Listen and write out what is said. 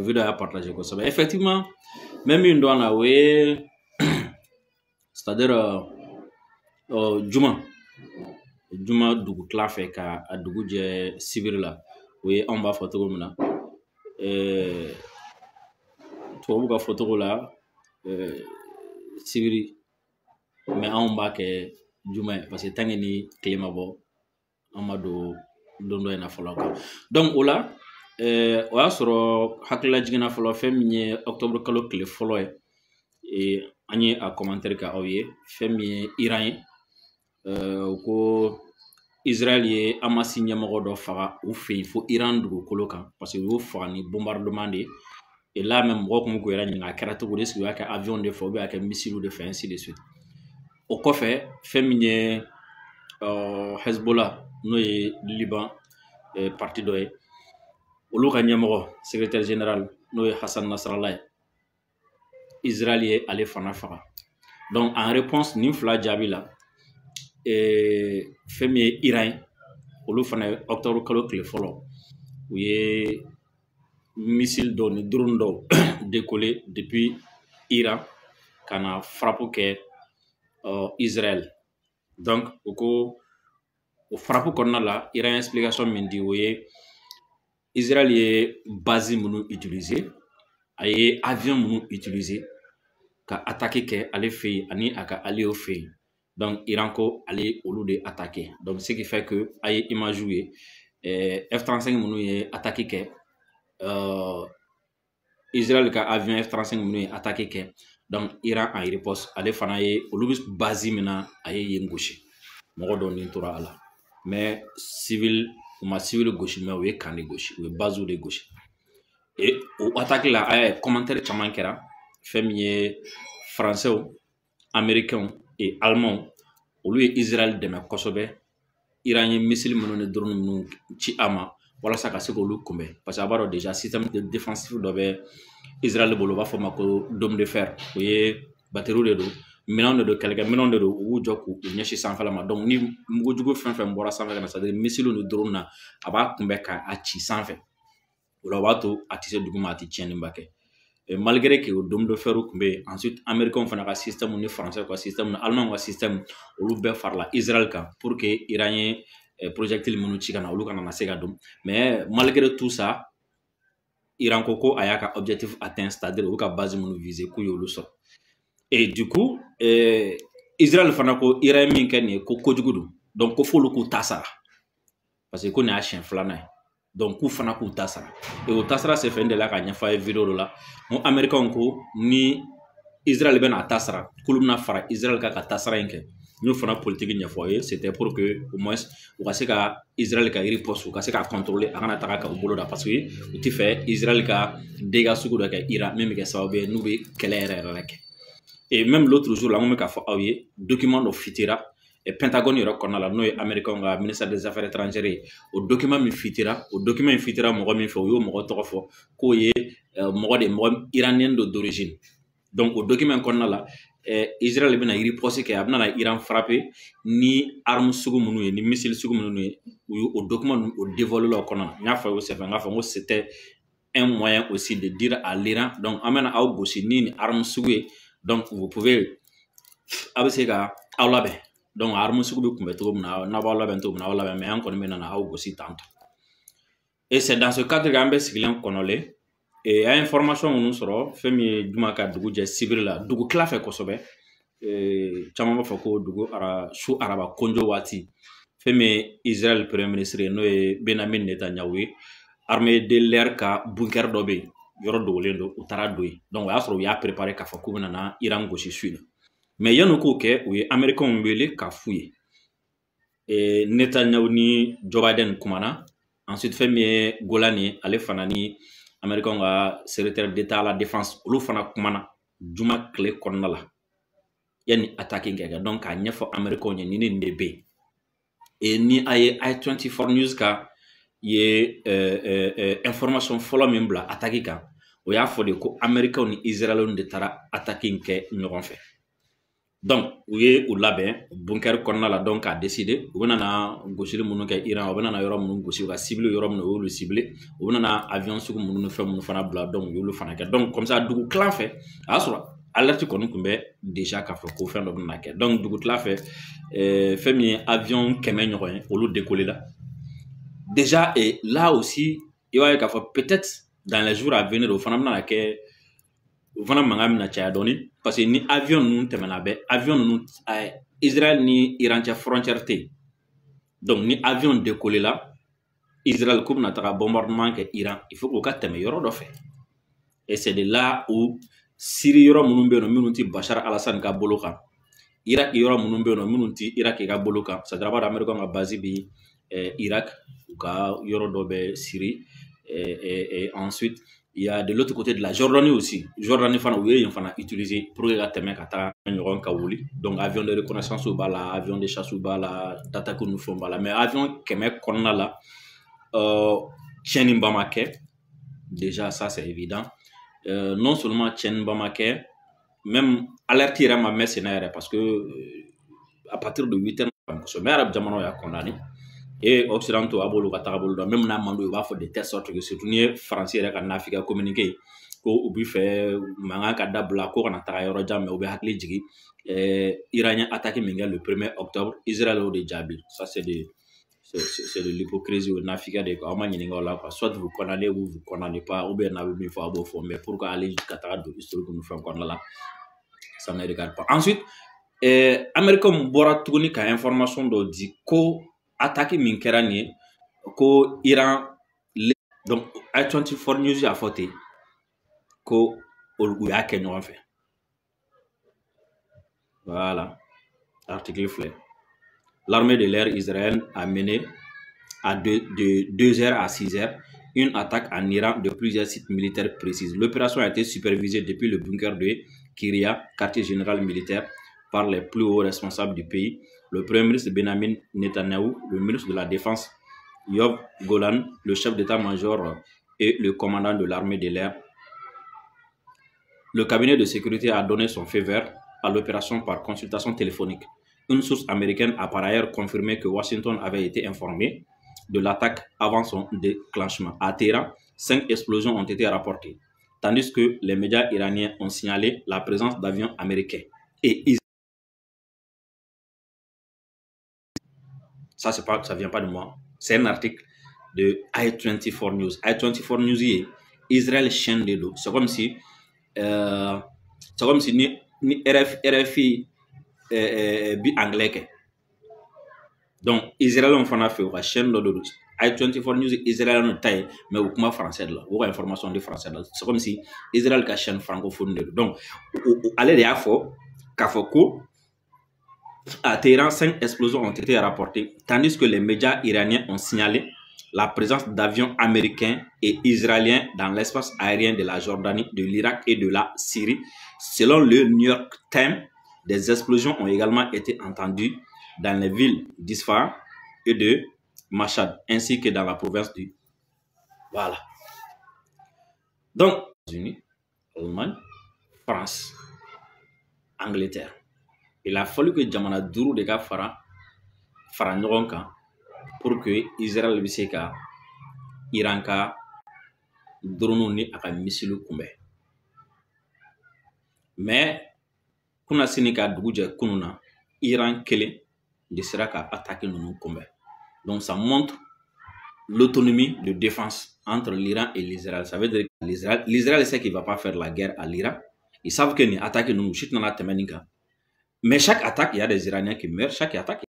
video y'a partage kosɛbɛ effectivement même min dɔn na o ye c'est à dire uh, juma. Juma dugu tila fɛ ka a dugu jɛ sibiri la o ye anw b'a fɔ cogo min na tubabu ka fɔ cogo la sibiri. Mɛ anw b'a kɛ juma. Ye parce que tant que ni tile ma bɔ an ma don don dɔ in na fɔlɔ quoi donc o la o y'a sɔrɔ hakilila fɔlɔ fɛn min ye kalo tile fɔlɔ ye. An ye a kɛ aw ye. Fɛn min ye iran ye. U ko israel ye amasi ɲɛmɔgɔ dɔ faga u fɛ iran dugukolo kan u faga ni bombardement de ye. Et là même mɔgɔ a kɛra avion de fɛ ou missile de fɛ? Ainsi de suite. O kɔfɛ fɛn min ye hezbollah n'o ye liban parti olu ka ɲɛmɔgɔ secrétaire général n'o ye Hassan Nasrallah ye. Israël ye ale fana faga. Donc en réponse nin fila jaabi la fɛn min ye Iran olu fana ye octobre kalo tile fɔlɔ u ye missile dɔw ni drone décollé depuis Iran ka na frappe kɛ Israël. Donc u ko o frappe kɔnɔna la Iran explication min di o ye Israël ye base minnu utiliser a avion minnu utiliser ka attaque kɛ ale fɛ ani a ka alliés donc Iran ko ale olu de attaqué donc ce qui fait que a ye image ye F35 minnu ye attaque kɛ Israël ka avion F35 minnu ye attaque kɛ donc Iran en riposte ale fana ye olu bɛ base min na a ye yen gosi mɔgɔ dɔw ni tora a la mais civil u ma civil gosi ye de gosi u ye baziw de gosi o attaque la a ye commentaire caman kɛra. Fɛn min ye olu ye Israël dɛmɛ kosɛbɛ. Iran ye missile minnu drone minnu ci a ma. Walasa ka se k'olu kunbɛn. Parce que a b'a déjà système de défensif dɔ Israël bolo. U b'a fɔ ma de fer. O ye de minɛnw de don kɛlɛkɛ minɛnw de don u b'u jɔ k'u ɲɛsin sanfɛla ma. Ni mugujugu fɛn fɛn bɔra sanfɛ ka na c'est à dire na a b'a kunbɛn k'a ci sanfɛ. O la o b'a to a tɛ se duguma a tiɲɛniba kɛ. Malgré que o dôme de fer tun bɛ yen ensuite américains fana ka système ni français ka système allemand ka système olu bɛɛ farala Israël kan pour que Iran ye projectile minnu ci ka don mais malgré tout ça Iran a y'a objectif c'est-à-dire olu ka base minnu viser k'u et du coup eh, Israël fana ko Iran ye min kɛ nin ye ko kojugu don. Donc ko f'olu k'u ta sara. Parce que ko nin y'a siɲɛ filanan ye. Donc k'u fana k'u ta sara. Et o tasara senfɛ n delila ka ɲɛfɔ a ye video dɔ la. N ko américain ko ni Israël bɛna a ta sara k'olu bɛna fara Israël kan ka tasara in kɛ. N y'o fana politique ɲɛfɔ ye. C'était pour que au moins u ka se ka Israël ka riposte u ka se ka contrôler a kana taga ka u bolo da. Parce que u ti fɛ Israël ka dégâts sugu dɔ kɛ Iran. Min bɛ kɛ sababu ye n'u bɛ kɛlɛ yɛrɛ yɛrɛ kɛ et même l'autre jour la n ko bɛ k'a fɔ aw ye document dɔ fitira. Pentagone yɛrɛ kɔnɔna la n'o ye américain ka ministère des affaires étrangères. Ye o document min fitira. O document in fitira mɔgɔ min fɛ o y'o mɔgɔ tɔgɔ fɔ k'o ye mɔgɔ de mɔgɔ iranien d'origine. Donc o document kɔnɔna la Israël bɛna riposte kɛ a bɛna na Iran frapper ni arme sugu minnu ye ni missile sugu minnu ye u ye o document ninnu o dévoiler la o kɔnɔna na n y'a fɔ aw ye senfɛ n k'a fɔ n ko c'était un moyen aussi de dire à l'Iran donc an bɛna aw gosi ni nin arme sugu ye donc vous pouvez a bɛ se ka aw labɛn donc arme sugu bɛ kunbɛn cogo min na n'a b'aw labɛn aw mais an kɔni bɛ na aw gosi tan tɔ et c'est dans ce cadre que an bɛ sigilen kɔnɔlen et an ye minnu sɔrɔ fɛn min ye juma ka dugu jɛ sibiri la dugu tila fɛ kosɛbɛ caman b'a fɔ ko dugu ara su araba konjo waati fɛn min ye Israël premier ministre ye n'o ye Benjamin Netanyahu ye armée de l'air ka bunker dɔ yɔrɔ dogolen don u taara don o y'a Iran gosi su in na mais yan'u k'o kɛ u ye américains wele Netanyahu ni Joe Biden kumana. Ensuite fɛn min ye Golan ye ale fana secrétaire d'état à la défense olu fana kumana juma tile kɔnɔna la. Yanni attaque donc k'a ɲɛfɔ ye ni nin de bɛ ni a ye i24 news ka ye information kan o y'a fɔ de ko américains ni israéliens de taara attaque in kɛ ɲɔgɔn fɛ. Donc u ye u labɛn bunker kɔnɔna la donc k'a décider. U bɛna gosili minnu kɛ iran u bɛna yɔrɔ minnu gosi u ka cible yɔrɔ minnu u y'olu cible. U avion sugu donc u y'olu fana donc comme ça dugu kilan fɛ a y'a sɔrɔ alerte kɔni tun bɛ déjà k'a fɔ ko fɛn dɔ kɛ. Donc dugu tila fɛ euh, fɛn min ye avion kɛmɛ ɲɔgɔn ye olu décoller déjà et là aussi i b'a ye k'a peut-être dans les jours à venir o fana bɛna kɛ o fana mankan bɛna caya dɔɔni parce que ni avion ninnu tɛmɛna bɛ avion ninnu israel ni iran cɛ frontière tɛ yen. Donc ni avion décollé la israel k'u bɛna taga bombardement kɛ iran il faut k'u ka tɛmɛ yɔrɔ dɔ fɛ. Et c'est de là où siri yɔrɔ minnu bɛ yen nɔ minnu tɛ bashar alassane ka bolo kan. Irak yɔrɔ minnu bɛ yen nɔ minnu tɛ irak ka bolo kan. C'est à dire a b'a dɔn américain ka base bi eh, irak u ka yɔrɔ dɔ bɛ siri et, et, ensuite il y a de l'autre côté de la Jordanie aussi. Jordanie fana u ye yen fana utiliser pour que ka tɛmɛ ka wuli. Donc avion de reconnaissance b'a la, avion de chasse b'a la, d'attaque ni fɛnw b'a la. Mais avion kɛmɛ kɔnɔna la euh, tiɲɛniba. Déjà ça c'est évident. Euh, non seulement tiɲɛniba ma même alerte yɛrɛ ma mɛn senna yɛrɛ parce que euh, à partir de 8 heures kosɛbɛ arab jamanaw y'a condamné. Et occidentaux a b'olu ka même n'a man b'a de telle sorte que surtout n'i ye ko u bi fɛ mankan ka ko le 1er octobre israel y'o de ça c'est de c'est de l'hypocrisie o nafika de aw ma ɲininka o la quoi. Soit vous condamnez ou vous condamnez pas ou bien n'a mais pour que historique ni fɛn kɔnɔna la ça ne regarde pas. Ensuite eh, américain information attaque min kɛra nin ye ko iran donc i24 news y'a fɔ ten ko u y'a kɛ ɲɔgɔn fɛ voilà article filɛ l'armée de l'air israélienne a mené à de, de 2h à 6h une attaque en Iran de plusieurs sites militaires précis. L'opération a été supervisée depuis le bunker de Kiria, quartier général militaire, par les plus hauts responsables du pays le Premier ministre Benjamin Netanyahu, le ministre de la Défense Yob Golan, le chef d'état-major et le commandant de l'armée de l'air. Le cabinet de sécurité a donné son feu vert à l'opération par consultation téléphonique. Une source américaine a par ailleurs confirmé que Washington avait été informé de l'attaque avant son déclenchement. À Téhéran, cinq explosions ont été rapportées, tandis que les médias iraniens ont signalé la présence d'avions américains et Ça, c'est pas, ça vient pas de moi. C'est un article de i24 News. i24 News est Israël chaîne de dos. C'est comme si, euh, c'est comme si ni, ni RF, RFI euh, bi anglais. Donc, Israël fɛ u ka chaîne de don. i24 News Israël ta ye mais u kuma français de la. Ka information de français la. C'est comme si Israël ka chaîne francophone de don. Donc, ale de y'a fɔ k'a fɔ À Téhéran, cinq explosions ont été rapportées, tandis que les médias iraniens ont signalé la présence d'avions américains et israéliens dans l'espace aérien de la Jordanie, de l'Irak et de la Syrie. Selon le New York Times, des explosions ont également été entendues dans les villes d'Isfahan et de Mashhad, ainsi que dans la province du... Voilà. Donc, États-Unis, Allemagne, France, Angleterre. Il a fallu que jamana duuru de ka fara fara ɲɔgɔn kan pour que israel bɛ se ka iran ka drone ni a ka misilu kunbɛn mais kuna sini ka dugu jɛ kunu na iran kelen de sera ka attaque donc ça montre l'autonomie de défense entre l'Iran et l'Israël. Ça veut dire que l'Israël sait qu'il ne va pas faire la guerre à l'Iran. Ils savent que ni attaque nous, si tu n'as pas Mais chaque attaque, il y a des Iraniens qui meurent. Chaque attaque,